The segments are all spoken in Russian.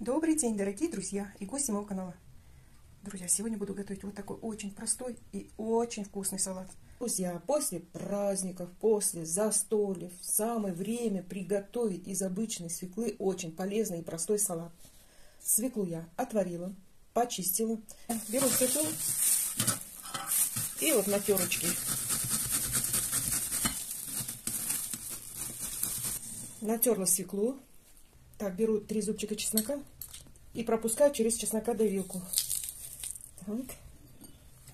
Добрый день, дорогие друзья и гости моего канала. Друзья, сегодня буду готовить вот такой очень простой и очень вкусный салат. Друзья, после праздников, после застольев, самое время приготовить из обычной свеклы очень полезный и простой салат. Свеклу я отварила, почистила. Беру свеклу и вот на терочке натерла свеклу, так, беру три зубчика чеснока и пропускаю через чеснокодавилку. Так,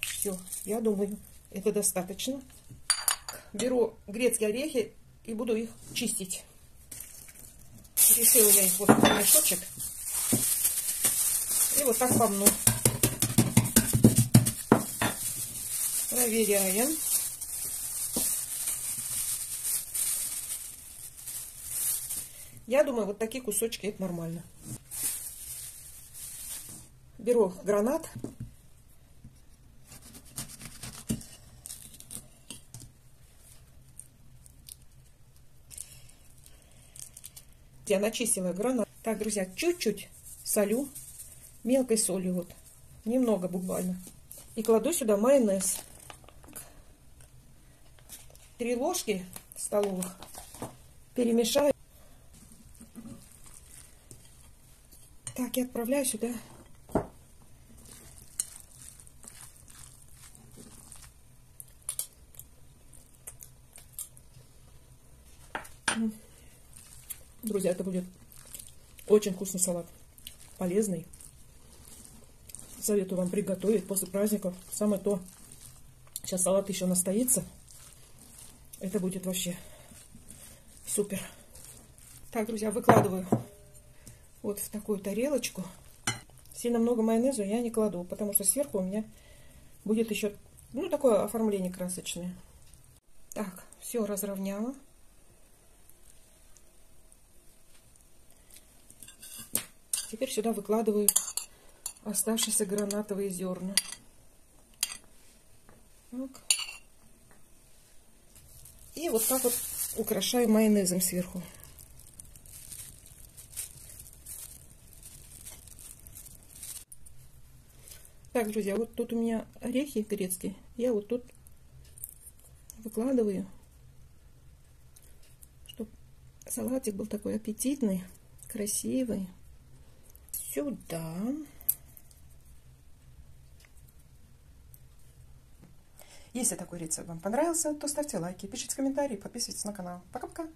все, я думаю, это достаточно. Беру грецкие орехи и буду их чистить. Решила я их вот в мешочек. И вот так помну. Проверяем. Я думаю, вот такие кусочки это нормально. Беру гранат. Я начистила гранат. Так, друзья, чуть-чуть солю мелкой солью. Вот. Немного буквально. И кладу сюда майонез. Три ложки столовых. Перемешаю. Так, я отправляю сюда Друзья, это будет очень вкусный салат. Полезный. Советую вам приготовить после праздников. Самое то. Сейчас салат еще настоится. Это будет вообще супер. Так, друзья, выкладываю вот в такую тарелочку. Сильно много майонеза я не кладу, потому что сверху у меня будет еще, ну, такое оформление красочное. Так, все разровняла. Теперь сюда выкладываю оставшиеся гранатовые зерна. Так. И вот так вот украшаю майонезом сверху. Так, друзья, вот тут у меня орехи грецкие. Я вот тут выкладываю, чтобы салатик был такой аппетитный, красивый. Сюда. Если такой рецепт вам понравился, то ставьте лайки, пишите комментарии, подписывайтесь на канал. Пока-пока!